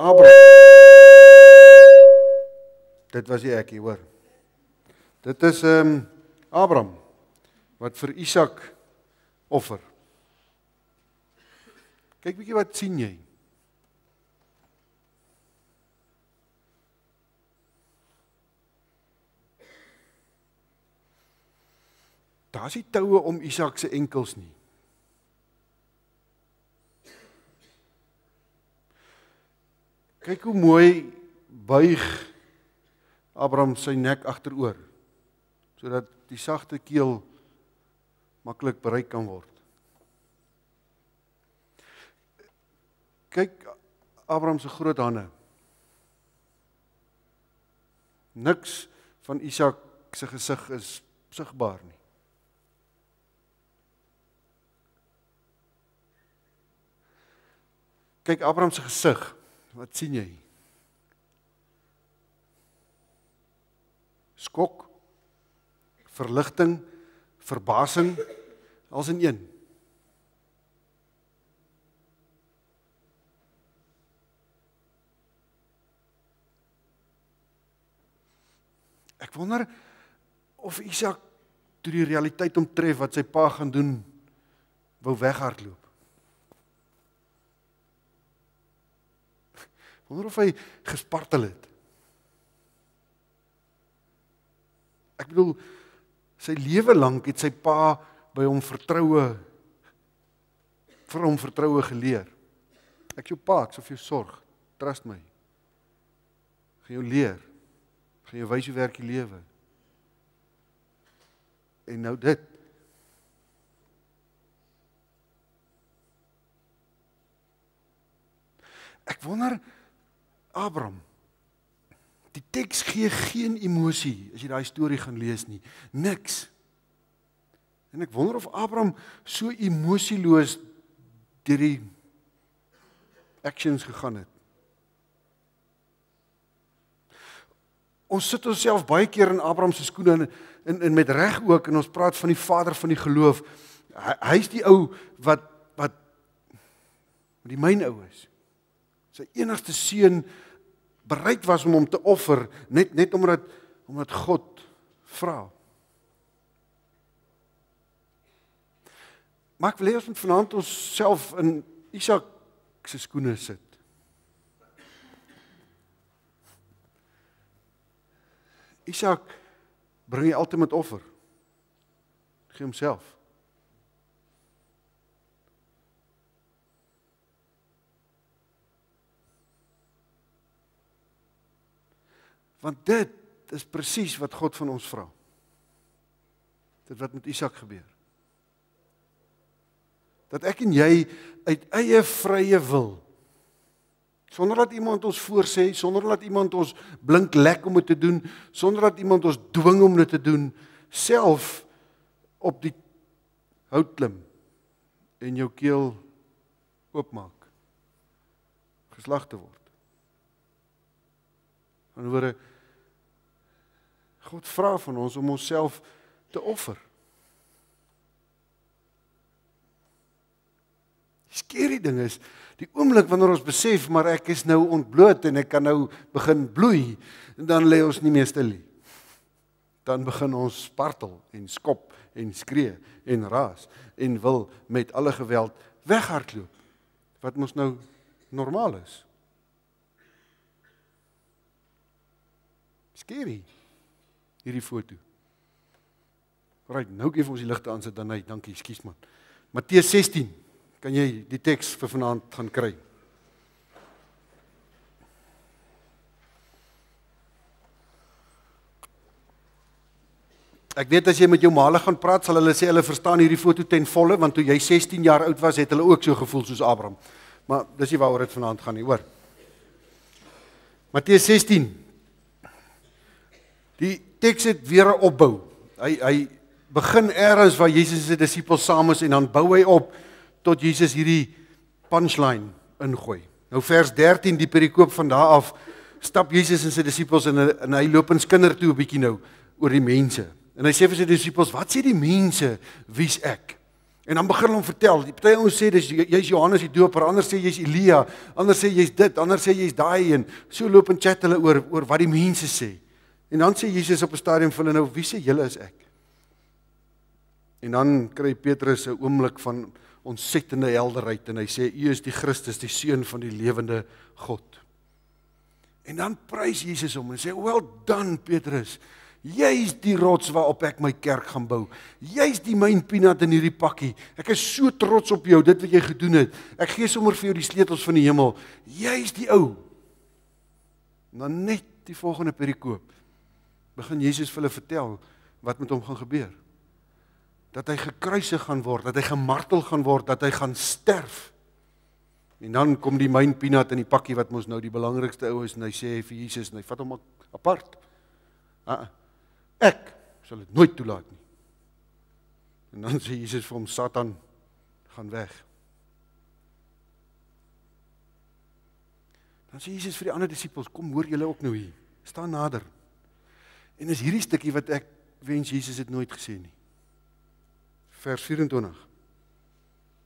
Abraham Dit was ek hier, hoor. Dit is ehm um, Abraham wat vir Isak offer. Kyk bietjie wat sien jy? Daar's nie toue om Isak se enkels nie. Kyk hoe mooi buig Abraham sy nek agteroor sodat die sagte keel maklik bereik kan word. Kyk Abraham se groot hande. Niks van Isak se gesig is sigbaar nie. Kyk Abraham se gesig. Wat sien jy? skok, verligting, verbasing als in een. Ek wonder of Isak toe die realiteit omtref wat sy pa gaan doen wou weghardloop. Wonder of hy gespartel het. Ek bedoel sy lewe lank het sy pa by hom vertroue vir hom vertroue geleer. Ek jou pa, ek sal vir jou sorg. Trust my. Gaan jou leer. Gaan jou wys hoe werk die lewe. En nou dit. Ek wonder Abraham Die teks gee geen emosie as jy daai storie gaan lees nie. Niks. En ek wonder of Abraham so emosieloos deur die actions gegaan het. Ons sit onsself baie keer in Abraham se skoene en en, en met reg ook en ons praat van die vader van die geloof. Hy's hy die ou wat wat die myn ou is. Sy enigste seun bereid was om hom te offer net net omdat omdat God vra. Maar ek wil hê ons moet vanaand ons self in Isak se skoene sit. Isak bring die ultimate offer. Gee homself. Want dit is presies wat God van ons vra. Dit wat met Isak gebeur. Dat ek en jy uit eie vrye wil sonder dat iemand ons voorsê, sonder dat iemand ons blink lek om dit te doen, sonder dat iemand ons dwing om dit te doen, self op die hout klim en jou keel oopmaak. Geslag te word. En hoor ek God vra van ons om onsself te offer. Skerie ding is die oomblik wanneer ons besef maar ek is nou ontbloot en ek kan nou begin bloei en dan lê ons nie meer stil nie. Dan begin ons spartel en skop en skree en raas en wil met alle geweld weghardloop. Wat mos nou normaal is. Skerie hierdie foto. Right, nou gee ons die ligte aan sit dan hy. Dankie, skus man. Matteus 16. Kan jy die teks vir vanaand gaan kry? Ek weet as jy met jou maale gaan praat, sal hulle sê hulle verstaan hierdie foto ten volle want toe jy 16 jaar oud was, het hulle ook so gevoel soos Abraham. Maar dis nie waaroor dit vanaand gaan nie, hoor. Matteus 16. Die teks het weer 'n opbou. Hy hy begin eers waar Jesus se disippels saam is en dan bou hy op tot Jesus hierdie punchline ingooi. Nou vers 13 die perikoop van daar af stap Jesus en sy disippels en, en hy loop in skinder toe 'n bietjie nou oor die mense. En hy sê vir sy disippels: "Wat sê die mense wie's ek?" En dan begin hom vertel. Die party ouens sê dis jy's Johannes die Doper, ander sê jy's Elia, ander sê jy's dit, ander sê jy's daai een. So loop en chat hulle oor oor wat die mense sê. En dan sê Jesus op 'n stadium vir hulle nou, wie sê julle is ek? En dan kry Petrus 'n oomblik van ontsettende helderheid en hy sê u is die Christus, die seun van die lewende God. En dan prys Jesus hom en sê, "Well done, Petrus. Jy's die rots waarop ek my kerk gaan bou. Jy's die myn peanut in hierdie pakkie. Ek is so trots op jou, dit wat jy gedoen het. Ek gee sommer vir jou die sleutels van die hemel. Jy's die ou." En dan net die volgende perikoop begin Jesus vir hulle vertel wat met hom gaan gebeur dat hy gekruisig gaan word, dat hy gemartel gaan word, dat hy gaan sterf. En dan kom die myn peanut in die pakkie wat mos nou die belangrikste ou is en hy sê vir Jesus en hy vat hom apart. Ah, ek sal dit nooit toelaat nie. En dan sê Jesus vir hom Satan gaan weg. Dan sê Jesus vir die ander disippels, kom hoor julle ook nou hier. Staan nader. En is hierdie stukkie wat ek wens Jesus het nooit gesê nie vers 24.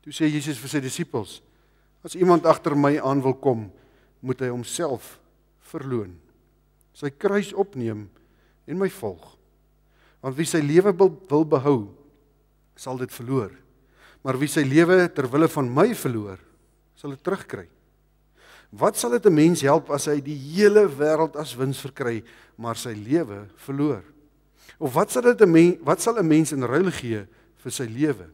Toe sê Jesus vir sy disippels: As iemand agter my aan wil kom, moet hy homself verloon. Sy kruis opneem en my volg. Want wie sy lewe wil behou, sal dit verloor. Maar wie sy lewe ter wille van my verloor, sal dit terugkry. Wat sal dit 'n mens help as hy die hele wêreld as wins verkry, maar sy lewe verloor? Of wat sal dit 'n mens wat sal 'n mens in ruil gee vir sy lewe.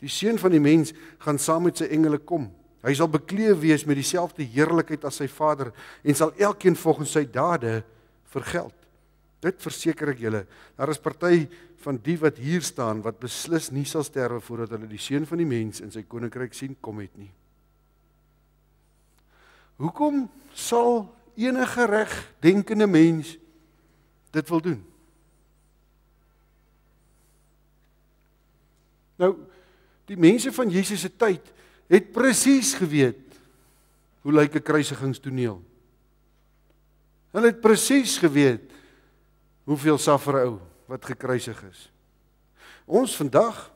Die seun van die mens gaan saam met sy engele kom. Hy sal bekleed wees met dieselfde heerlikheid as sy Vader en sal elkeen volgens sy dade vergeld. Dit verseker ek julle, daar is party van die wat hier staan wat beslis nie sal sterwe voordat hulle die seun van die mens in sy koninkryk sien kom het nie. Hoekom sal enige reg denkende mens dit wil doen? Nou die mense van Jesus se tyd het presies geweet hoe lyk 'n kruisigingstoneel. Hulle het presies geweet hoeveel saffer ou wat gekruisig is. Ons vandag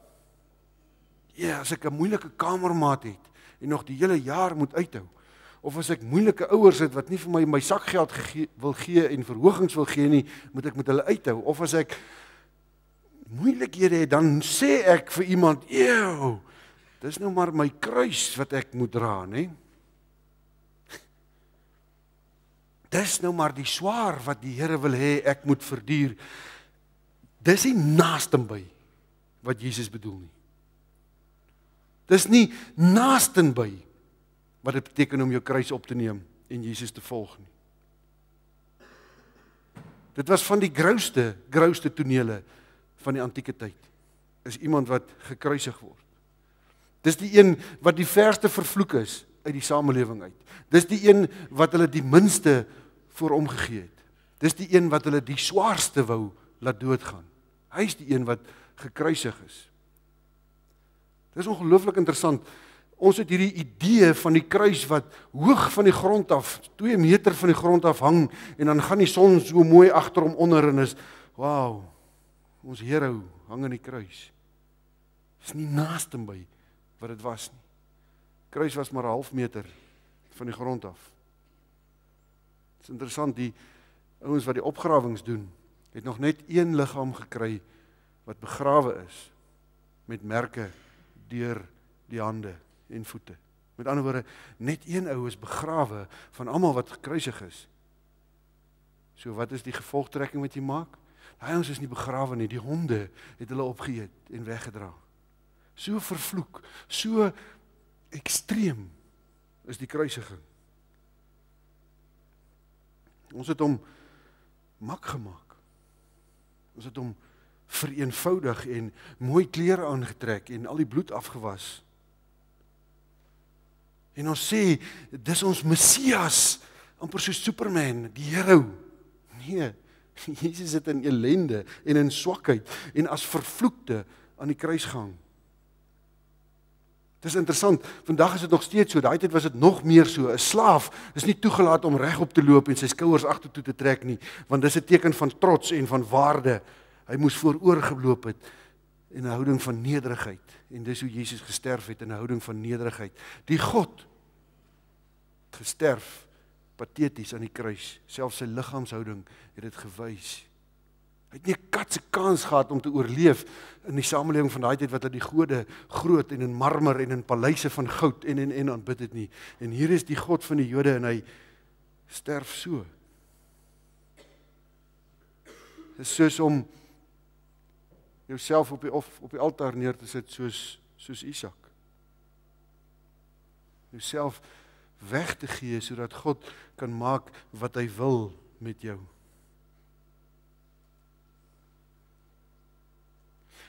ja, as ek 'n moeilike kamermaat het en nog die hele jaar moet uithou of as ek moeilike ouers het wat nie vir my my sakgeld gegee wil gee en verhogings wil gee nie, moet ek met hulle uithou of as ek moeilikhede het, dan sê ek vir iemand, "Eeu, dis nou maar my kruis wat ek moet dra, nê?" Dis nou maar die swaar wat die Here wil hê ek moet verduur. Dis nie naastenby wat Jesus bedoel nie. Dis nie naastenby wat dit beteken om jou kruis op te neem en Jesus te volg nie. Dit was van die grouste, grouste tonele van die antieke tyd is iemand wat gekruisig word. Dis die een wat die verste vervloek is uit die samelewing uit. Dis die een wat hulle die minste voor omgegee het. Dis die een wat hulle die swaarste wou laat doodgaan. Hy's die een wat gekruisig is. Dis ongelooflik interessant. Ons het hierdie idee van die kruis wat hoog van die grond af, 2 meter van die grond af hang en dan gaan die son so mooi agter hom onder en is wow, ons Here hang aan die kruis. Dis nie naaste by wat dit was nie. Kruis was maar 'n half meter van die grond af. Dit is interessant die ouens wat die opgrawings doen, het nog net een liggaam gekry wat begrawe is met merke deur die hande en voete. Met ander woorde, net een ou is begrawe van almal wat gekruisig is. So wat is die gevolgtrekking wat jy maak? Daai ons is nie begrawe nie, die honde het hulle opgeëet en weggedra. So vervloek, so ekstreem is die kruisiging. Ons het hom mak gemaak. Ons het hom vereenvoudig en mooi klere aangetrek en al die bloed afgewas. En ons sê dis ons Messias, amper so Superman, die hero. Nee, Jesus het in ellende en in swakheid en as vervloekte aan die kruis gehang. Dit is interessant. Vandag is dit nog steeds so. Daai tyd was dit nog meer so. 'n Slaaf is nie toegelaat om regop te loop en sy skouers agtertoe te trek nie, want dis 'n teken van trots en van waarde. Hy moes vooroor geloop het in 'n houding van nederigheid en dis hoe Jesus gesterf het in 'n houding van nederigheid. Die God gesterf pateties aan die kruis, selfs sy liggaamshouding het dit gewys. Hy het nie 'n kat se kans gehad om te oorleef in die samelewing van daai tyd wat hulle die gode groot en in marmer en in paleise van goud en en en aanbid het nie. En hier is die God van die Jode en hy sterf so. Dit is soos om jouself op die of op die altaar neer te sit soos soos Isak. Jouself weg te gee sodat God kan maak wat hy wil met jou.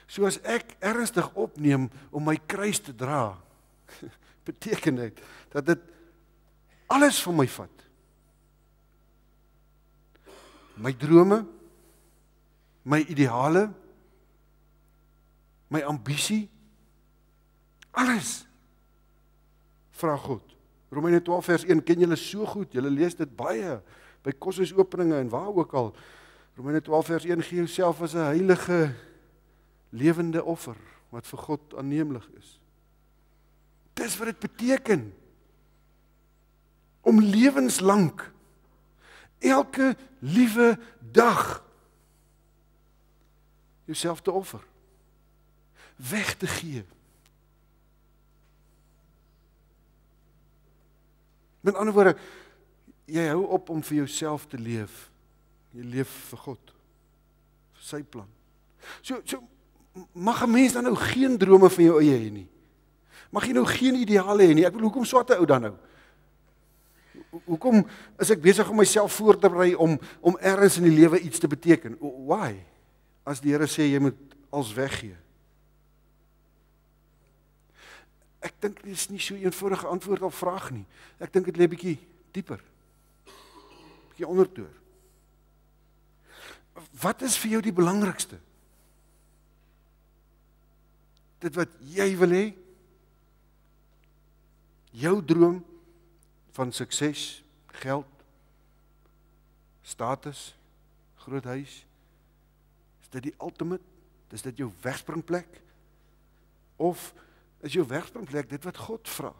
So as ek ernstig opneem om my kruis te dra, beteken dit dat dit alles van my vat. My drome, my ideale, my ambisie alles vra God. Romeine 12 vers 1 ken julle so goed. Julle lees dit baie by koshuisopeninge en waar ook al. Romeine 12 vers 1 gee jouself as 'n heilige lewende offer wat vir God aanneemlik is. Dis wat dit beteken om lewenslank elke liewe dag jouself te offer weg te gee. Met ander woorde, jy hou op om vir jouself te leef. Jy leef vir God. vir sy plan. So so mag 'n mens dan nou geen drome van jou eie hê nie. Mag jy nou geen ideale hê nie. Ek bedoel hoekom swarte ou dan nou? Hoekom is ek besig om myself voor te berei om om ergens in die lewe iets te beteken? Why? As die Here sê jy moet als weggee. Ek dink dit is nie so 'n eenvoudige antwoord op vraag nie. Ek dink dit lê bietjie dieper. Bietjie ondertoer. Wat is vir jou die belangrikste? Dit wat jy wil hê? Jou droom van sukses, geld, status, groot huis. Is dit die ultimate? Is dit jou wegspringplek? Of is jou wegspringplek dit wat God vra.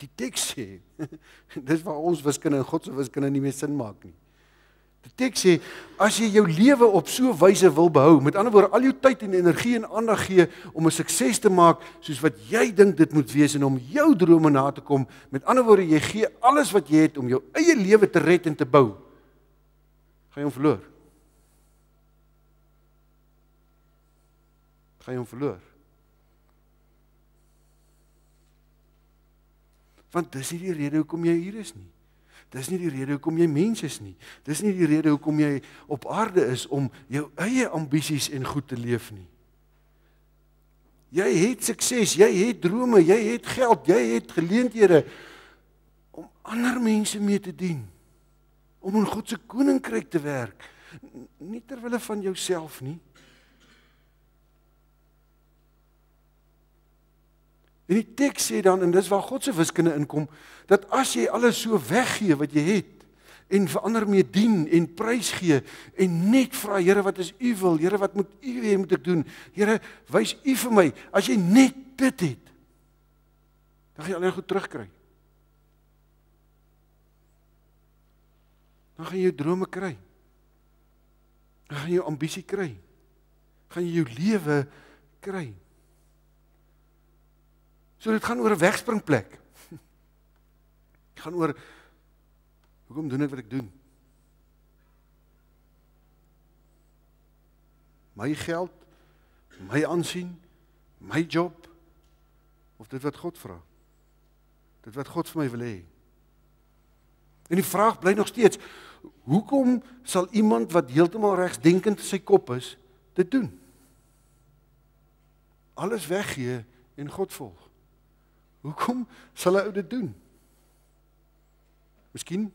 Die teks sê dis waar ons wiskunde en God se wiskunde nie meer sin maak nie. Die teks sê as jy jou lewe op so 'n wyse wil behou, met ander woorde al jou tyd en energie en aandag gee om 'n sukses te maak soos wat jy dink dit moet wees en om jou drome na te kom, met ander woorde jy gee alles wat jy het om jou eie lewe te red en te bou, gaan jy hom verloor. Gaan jy hom verloor. Want dis nie die rede hoekom jy hier is nie. Dis nie die rede hoekom jy mens is nie. Dis nie die rede hoekom jy op aarde is om jou eie ambisies en goed te leef nie. Jy het sukses, jy het drome, jy het geld, jy het geleenthede om ander mense mee te dien. Om in God se koninkryk te werk, nie ter wille van jouself nie. En die teks sê dan en dis waar God se wiskunde inkom dat as jy alles so weggee wat jy het en verander mee dien en prys gee en net vra Here wat is u wil? Here wat moet u hê moet ek doen? Here wys u vir my. As jy net dit het dan gaan jy alleen goed terugkry. Dan gaan jy jou drome kry. Dan gaan jy jou ambisie kry. Gaan jy jou lewe kry So dit gaan oor 'n wegspringplek. Dit gaan oor hoekom doen ek wat ek doen? My geld, my aansien, my job of dit wat God vra. Dit wat God vir my wil hê. En die vraag bly nog steeds, hoekom sal iemand wat heeltemal regsdenkend in sy kop is, dit doen? Alles weggee en God volg. Hoekom sal 'n ou dit doen? Miskien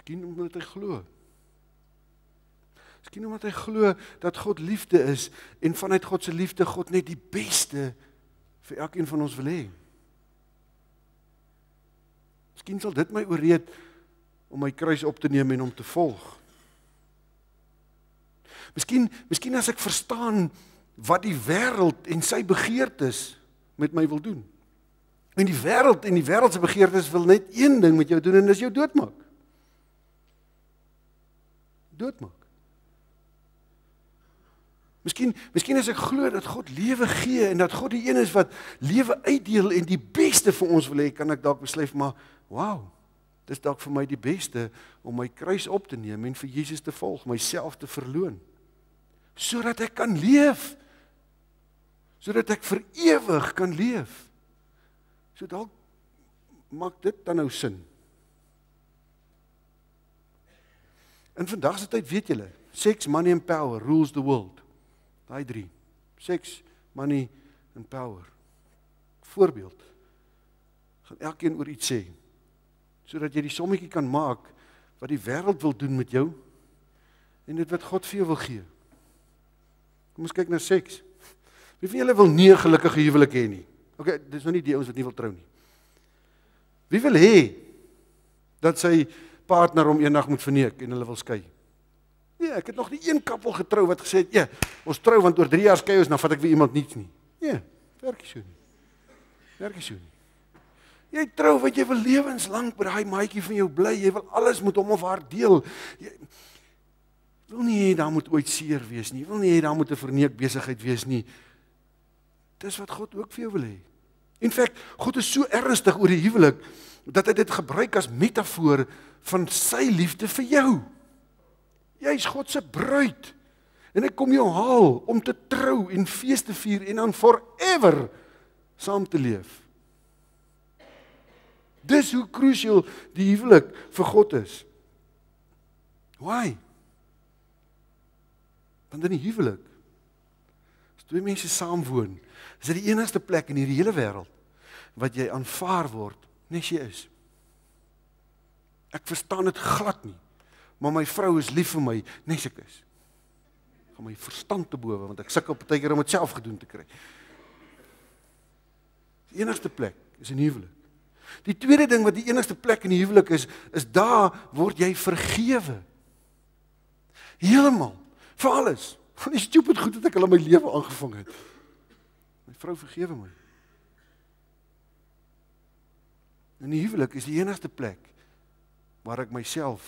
Miskien omdat hy glo. Miskien omdat hy glo dat God liefde is en vanuit God se liefde God net die beste vir elkeen van ons wil hê. Miskien sal dit my ooreed om my kruis op te neem en om te volg. Miskien, miskien as ek verstaan wat die wêreld en sy begeertes met my wil doen. En die wêreld en die wêreld se begeertes wil net een ding met jou doen en dis jou doodmaak. Doodmaak. Miskien, miskien as ek glo dat God lewe gee en dat God die een is wat lewe uitdeel en die beste vir ons wil hê, kan ek dalk besluit maar wow. Dis dalk vir my die beste om my kruis op te neem en vir Jesus te volg, myself te verloon. Sodat ek kan leef. Sodat ek vir ewig kan leef. So dalk maak dit dan nou sin. In vandag se tyd weet julle, sex, money and power rules the world. Daai 3. Sex, money and power. Voorbeeld. Gaan elkeen oor iets sê sodat jy die sommetjie kan maak wat die wêreld wil doen met jou en dit wat God vir jou wil gee. Kom ons kyk na seks. Wie van julle wil nie 'n gelukkige huwelik hê nie? OK, dis nou nie die ouens wat nie wil trou nie. Wie wil hê dat sy partner hom eendag moet verneek en hulle wil skei? Nee, ek het nog nie een kappel getrou wat gesê het, "Ja, ons trou want oor 3 jaar skei ons, dan vat ek weer iemand nuuts nie." Nee, werk nie so nie. Werk nie so nie. Jy trou want jy wil lewenslank by daai maatjie van jou bly. Jy wil alles met hom of haar deel. Jy wil nie hê daar moet ooit seer wees nie. Jy wil nie hê daar moet 'n verneek besigheid wees nie. Dis wat God ook vir jou wil hê. In feite, God is so ernstig oor die huwelik dat hy dit gebruik as metafoor van sy liefde vir jou. Jy's God se bruid. En ek kom jou haal om te trou en fees te vier en dan forever saam te leef. Dis hoe krusial die huwelik vir God is. Why? Want in die huwelik as twee mense saam woon, is dit die enigste plek in hierdie hele wêreld wat jy aanvaar word nes jy is. Ek verstaan dit glad nie. Maar my vrou is lief vir my nes ek is. Gaan my verstand te bowe want ek sukkel baie keer om dit self gedoen te kry. Die enigste plek is in huwelik. Die tweede ding wat die enigste plek in die huwelik is, is daar word jy vergewe. Heeltemal vir alles. Van die stupid goed wat ek al in my lewe aangevang het. Vrou vergewe my. In die huwelik is die enigste plek waar ek myself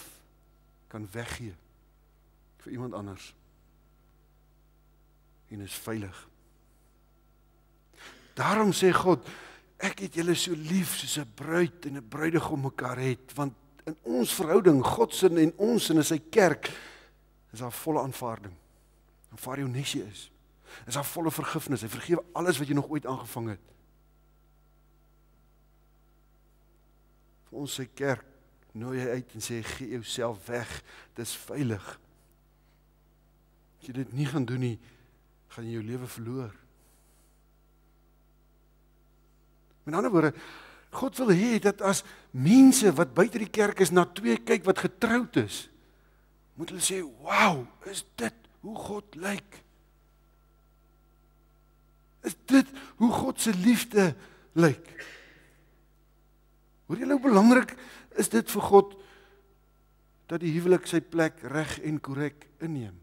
kan weggee vir iemand anders. En is veilig. Daarom sê God, ek het julle so lief soos 'n bruid en 'n bruidegom mekaar het want in ons verhouding God se en ons in sy kerk is daar volle aanvaarding. Aanvaar jou nes jy is. Is daar volle vergifnis. Hy vergewe alles wat jy nog ooit aangevang het. Vir ons sy kerk nooi hy uit en sê gee jouself weg. Dis veilig. As jy dit nie gaan doen nie, gaan jy jou lewe verloor. Met ander woorde, God wil hê dat as mense wat buite die kerk is na twee kyk wat getroud is, moet hulle sê, "Wow, is dit hoe God lyk?" Is dit hoe God se liefde lyk? Hoor jy hoe belangrik is dit vir God dat die huwelik sy plek reg en korrek inneem?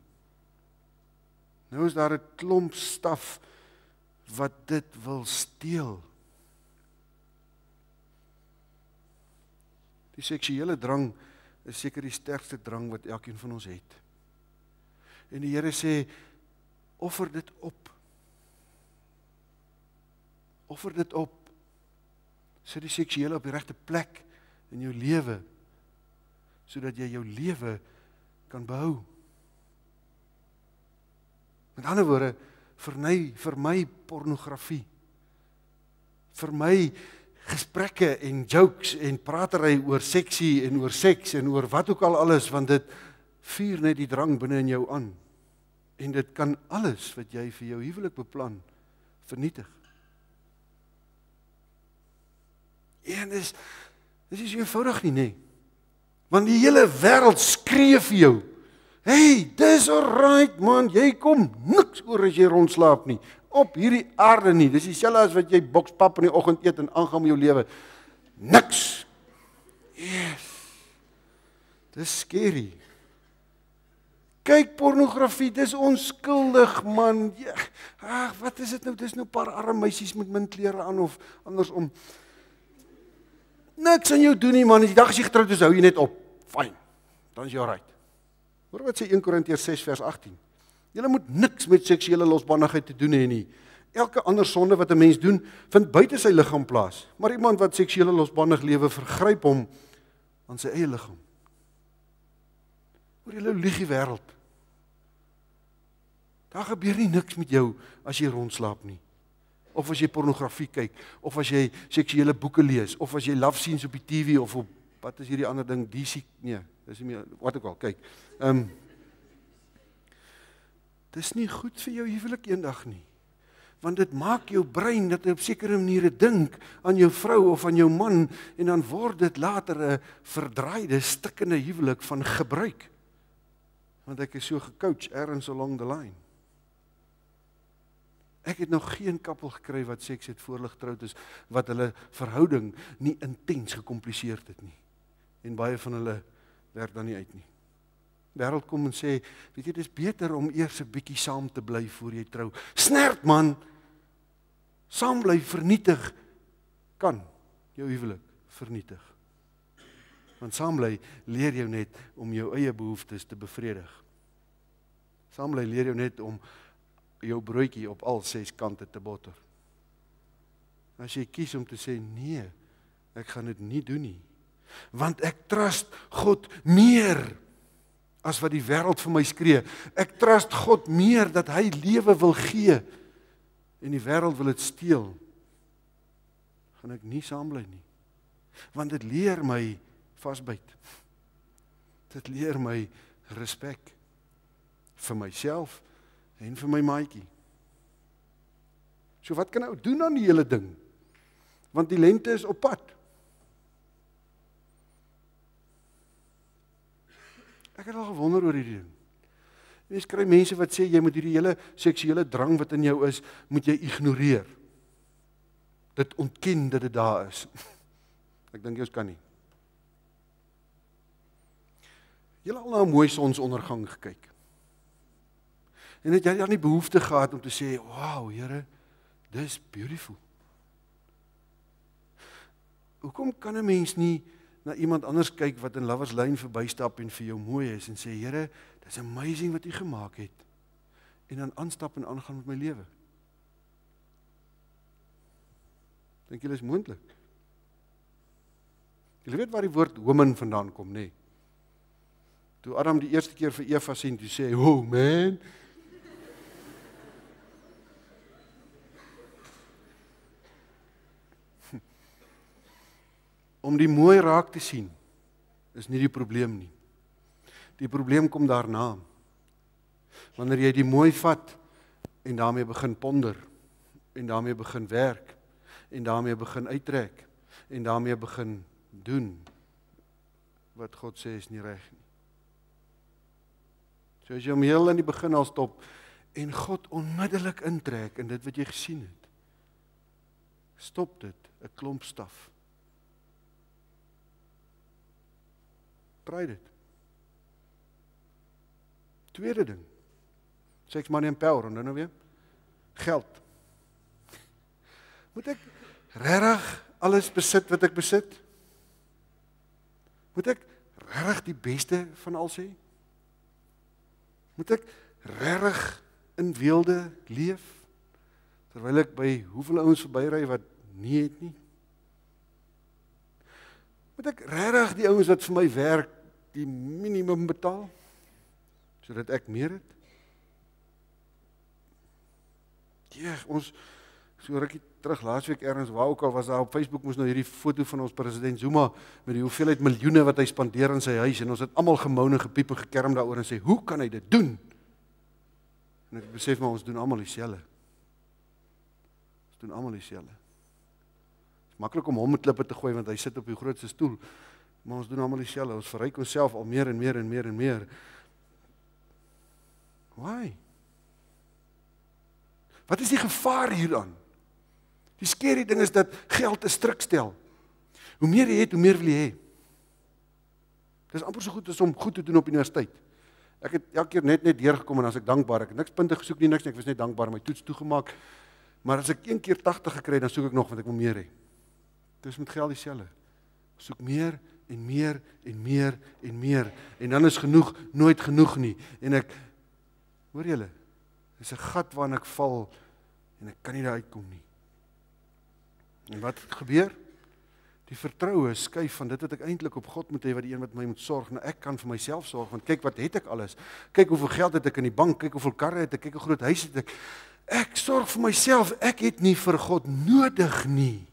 Nou is daar 'n klomp staf wat dit wil steel. Die seksuele drang is seker die sterkste drang wat elkeen van ons het. En die Here sê offer dit op. Offer dit op. Sit die seksuele op die regte plek in jou lewe sodat jy jou lewe kan behou. Met ander woorde, verny vir my pornografie. Vir my gesprekke en jokes en pratery oor seksie en oor seks en oor wat ook al alles want dit vuur net die drang binne in jou aan. En dit kan alles wat jy vir jou huwelik beplan vernietig. En dis dis is eenvoudig nie, nê? Want die hele wêreld skree vir jou. Hey, dis alright man, jy kom niks oor as jy rondslaap nie op hierdie aarde nie. Dis dieselfde as wat jy bokspap in die oggend eet en aangaan met jou lewe. Niks. Yes. Dis skerry. kyk pornografie, dis onskuldig man. Ja, ag, wat is dit nou? Dis nou 'n paar arme meisies met min klere aan of andersom. Niks aan jou doen nie man. Die dag as jy getroud is, hou jy net op. Fyn. Dan is jy reg. Hoor wat sê 1 Korintiërs 6 vers 18. Julle moet niks met seksuele losbandigheid te doen hê nie. Elke ander sonde wat 'n mens doen, vind buite sy liggaam plaas. Maar iemand wat seksuele losbandig lewe, vergryp hom aan sy eie liggaam. Hoor jy, lieg die wêreld. Daar gebeur nie niks met jou as jy rondslaap nie. Of as jy pornografie kyk, of as jy seksuele boeke lees, of as jy love scenes op die TV of op wat is hierdie ander ding, DC nee, dis nie meer wat ook al, kyk. Ehm um, Dis nie goed vir jou huwelik eendag nie want dit maak jou brein dat hy op sekere maniere dink aan jou vrou of aan jou man en dan word dit later 'n verdraaide stikkende huwelik van gebruik want ek is so gecoach ergens along the line ek het nog geen koppel gekry wat seks het voor hulle getroud is wat hulle verhouding nie intens gekompliseer het nie en baie van hulle werk dan nie uit nie wêreld kom en sê, weet jy, dis beter om eers 'n bietjie saam te bly voor jy trou. Snert man. Saam bly vernietig kan jou huwelik vernietig. Want saam bly leer jou net om jou eie behoeftes te bevredig. Saam bly leer jou net om jou broodjie op al ses kante te botter. As jy kies om te sê nee, ek gaan dit nie doen nie. Want ek trust God meer as wat die wêreld vir my skree. Ek trust God meer dat hy lewe wil gee en die wêreld wil dit steel. gaan ek nie saam bly nie. Want dit leer my vasbyt. Dit leer my respek vir myself en vir my maatjie. So wat kan ek doen aan die hele ding? Want die lente is op pad. Ek het al gewonder oor hierdie ding. Jy kry mense wat sê jy moet hierdie hele seksuele drang wat in jou is, moet jy ignoreer. Dit ontken dat dit daar is. Ek dink jy kan nie. Jy het al na 'n mooi sonsondergang gekyk. En het jy dan nie behoefte gehad om te sê, "Wow, Here, dis beautiful." Hoekom kan 'n mens nie na iemand anders kyk wat in Lovers Lane verbystap en vir jou mooi is en sê Here, dis amazing wat U gemaak het. En dan aanstap en aangaan met my lewe. Dink dit is moontlik? Jy weet waar die woord woman vandaan kom, nê? Nee? Toe Adam die eerste keer vir Eva sien, toe sê hy, "Oh man." Om die mooi raak te sien is nie die probleem nie. Die probleem kom daarna. Wanneer jy die mooi vat en daarmee begin ponder en daarmee begin werk en daarmee begin uittrek en daarmee begin doen wat God sê is nie reg nie. So as jy hom heel in die begin al stop en God onmiddellik intrek in dit wat jy gesien het. Stop dit, 'n klomp staf. Probeer dit. Tweede ding. Sex money and power dan nou weer geld. Moet ek regtig alles besit wat ek besit? Moet ek regtig die beste van al sê? Moet ek regtig in weelde leef terwyl ek by hoeveel ouens verbyry wat nie het nie? Moet ek regtig die ouens wat vir my werk die minimum betaal sodat ek meer het? Ja, ons so rukkie terug laasweek ergens waar ook al was daar op Facebook mos nou hierdie foto van ons president Zuma met die hoeveelheid miljoene wat hy spandeer in sy huis en ons het almal gemoun en gepiep en gekerm daaroor en sê hoe kan hy dit doen? En ek besef maar ons doen almal dieselfde. Ons doen almal dieselfde. Dit is maklik om hom met klippe te gooi want hy sit op die grootste stoel. Maar ons doen almal dieselfde. Ons verryk onsself al meer en meer en meer en meer. Why? Wat is die gevaar hieraan? Die skerry ding is dat geld 'n stryk stel. Hoe meer jy het, hoe meer wil jy hê. Dis amper so goed as om goed te doen op universiteit. Ek het elke keer net net deurgekom en as ek dankbaar, ek het niks punte gesoek nie, niks nie, ek was net dankbaar my toets toegemaak. Maar as ek een keer 80 gekry het, dan soek ek nog want ek wil meer hê. Dis met geld dieselfde. Soek meer en meer en meer en meer en dan is genoeg nooit genoeg nie. En ek hoor julle, dis 'n gat waarin ek val en ek kan nie daar uitkom nie. En wat gebeur? Die vertroue skuif van dit wat ek eintlik op God moet hê wat die een wat my moet sorg, nou ek kan vir myself sorg want kyk wat het ek alles. Kyk hoeveel geld het ek in die bank, kyk hoeveel karre het ek, kyk hoe groot huis het ek. Ek sorg vir myself. Ek het nie vir God nodig nie.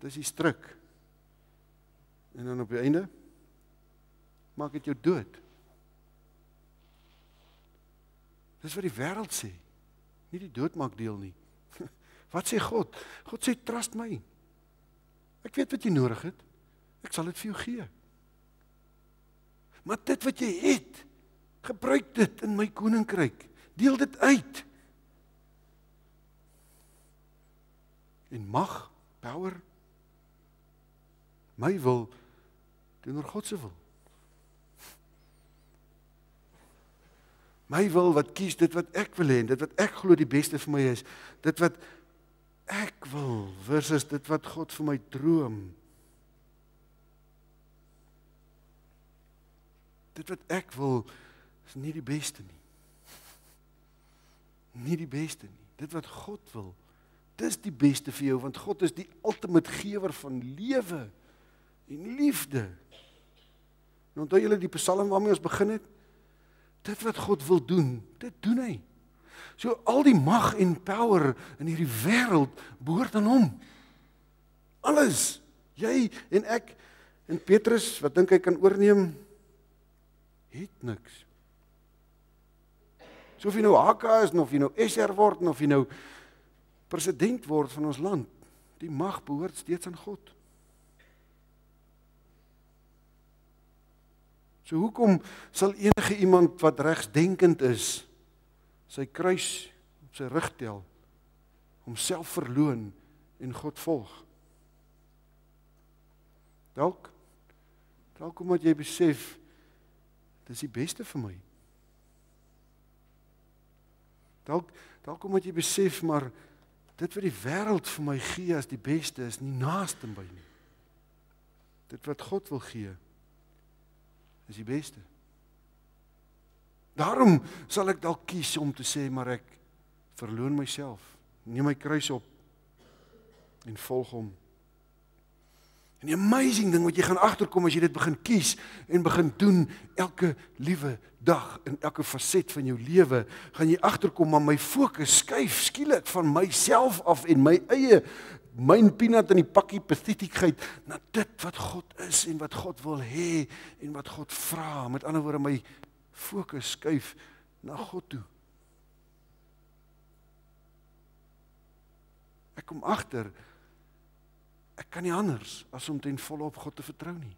Dis die struik. En dan op die einde maak dit jou dood. Dis wat die wêreld sê. Nie die dood maak deel nie. Wat sê God? God sê trust my. Ek weet wat jy nodig het. Ek sal dit vir jou gee. Maar dit wat jy het, gebruik dit in my koninkryk. Deel dit uit. En mag, power my wil teenoor God se wil. My wil wat kies dit wat ek wil hê en dit wat ek glo die beste vir my is, dit wat ek wil versus dit wat God vir my droom. Dit wat ek wil is nie die beste nie. Nie die beste nie. Dit wat God wil, dis die beste vir jou want God is die ultimate gewer van lewe en liefde. En onthou julle die Psalm waarmee ons begin het? Dit wat God wil doen, dit doen hy. So al die mag en power in hierdie wêreld behoort aan hom. Alles. Jy en ek en Petrus wat dink hy kan oorneem het niks. So of jy nou AK is of jy nou SR word of jy nou president word van ons land, die mag behoort steeds aan God. So hoekom sal enige iemand wat regsdenkend is sy kruis op sy rug tel, homself verloon en God volg? Dalk dalk omdat jy besef dis die beste vir my. Dalk dalk omdat jy besef maar dit wat die wêreld vir my gee as die beste is nie naaste by nie. Dit wat God wil gee is die beste. Daarom sal ek dalk kies om te sê maar ek verloon myself, neem my kruis op en volg hom. En die amazing ding wat jy gaan agterkom as jy dit begin kies en begin doen elke liewe dag in elke faset van jou lewe, gaan jy agterkom maar my fokus skuif skielik van myself af en my eie myn peanut in die pakkie pathetiekheid na dit wat God is en wat God wil hê en wat God vra. Met ander woorde my fokus skuif na God toe. Ek kom agter ek kan nie anders as om ten volle op God te vertrou nie.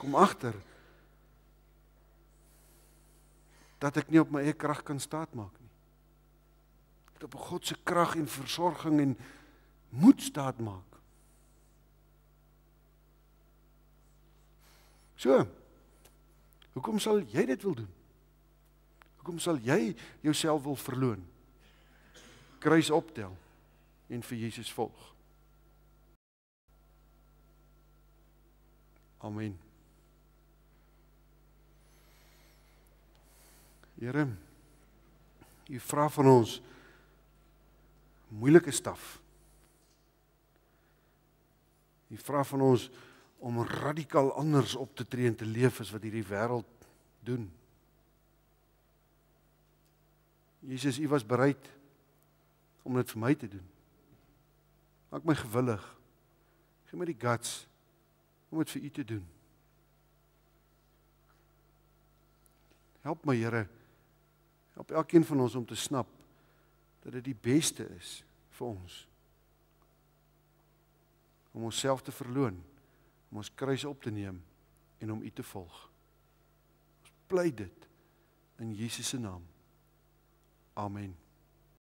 Kom agter dat ek nie op my eie krag kan staatmaak op God se krag en versorging en moed staat maak. So. Hoekom sal jy dit wil doen? Hoekom sal jy jouself wil verloon? Kruis optel en vir Jesus volg. Amen. Here, U vra van ons moeilike staf. Hy vra van ons om radikaal anders op te tree en te leef as wat hierdie wêreld doen. Jesus, U was bereid om dit vir my te doen. Maak my gewillig. Gee my die guts om dit vir U te doen. Help my Here. Help elkeen van ons om te snap dat dit die beste is vir ons om onsself te verloon, om ons kruis op te neem en om U te volg. Ons bly dit in Jesus se naam. Amen.